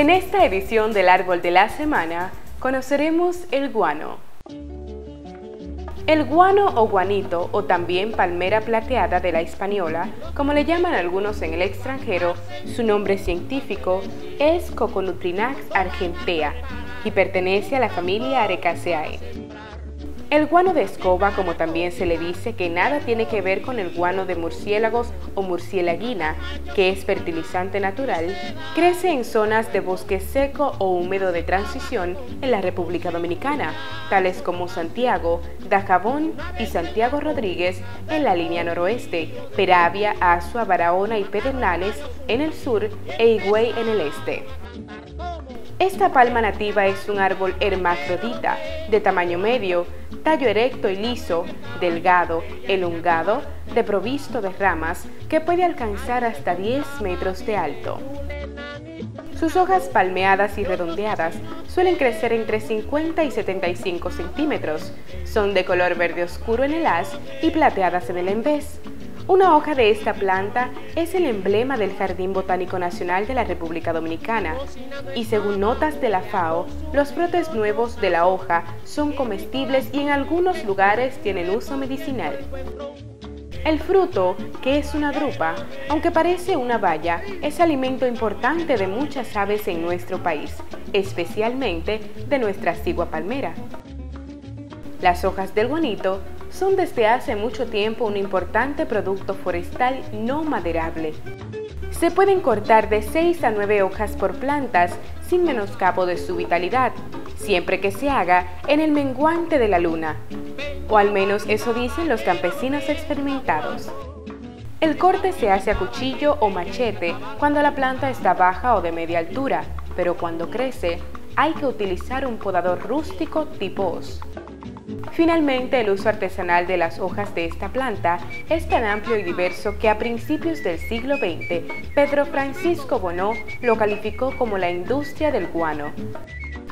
En esta edición del Árbol de la Semana conoceremos el guano. El guano o guanito, o también palmera plateada de la española, como le llaman algunos en el extranjero, su nombre científico es Coconutrinax argentea y pertenece a la familia Arecaceae. El guano de escoba, como también se le dice, que nada tiene que ver con el guano de murciélagos o murcielaguina, que es fertilizante natural, crece en zonas de bosque seco o húmedo de transición en la República Dominicana, tales como Santiago, Dajabón y Santiago Rodríguez en la línea noroeste, Peravia, Asua, Barahona y Pedernales en el sur e Higüey en el este. Esta palma nativa es un árbol hermafrodita, de tamaño medio, tallo erecto y liso, delgado, elongado, provisto de ramas que puede alcanzar hasta 10 metros de alto. Sus hojas palmeadas y redondeadas suelen crecer entre 50 y 75 centímetros, son de color verde oscuro en el haz y plateadas en el envés. Una hoja de esta planta es el emblema del Jardín Botánico Nacional de la República Dominicana y según notas de la FAO, los brotes nuevos de la hoja son comestibles y en algunos lugares tienen uso medicinal. El fruto, que es una drupa, aunque parece una baya, es alimento importante de muchas aves en nuestro país, especialmente de nuestra cigua palmera. Las hojas del guanito son desde hace mucho tiempo un importante producto forestal no maderable. Se pueden cortar de 6 a 9 hojas por plantas sin menoscabo de su vitalidad, siempre que se haga en el menguante de la luna, o al menos eso dicen los campesinos experimentados. El corte se hace a cuchillo o machete cuando la planta está baja o de media altura, pero cuando crece hay que utilizar un podador rústico tipo os. Finalmente, el uso artesanal de las hojas de esta planta es tan amplio y diverso que a principios del siglo XX, Pedro Francisco Bonó lo calificó como la industria del guano.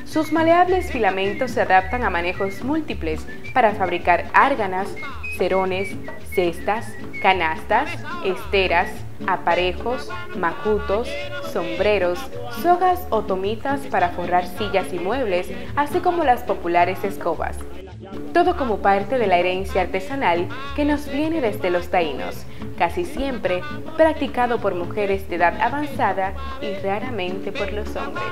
Sus maleables filamentos se adaptan a manejos múltiples para fabricar árganas, cerones, cestas, canastas, esteras, aparejos, macutos, sombreros, sogas o tomitas para forrar sillas y muebles, así como las populares escobas todo como parte de la herencia artesanal que nos viene desde los taínos, casi siempre practicado por mujeres de edad avanzada y raramente por los hombres.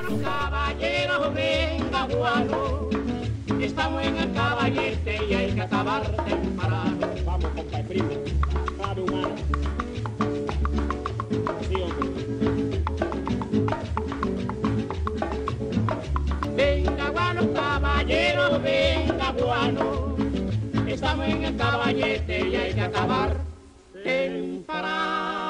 Venga, guano, caballero, venga, guano estamos en el caballete y hay que acabar temprano.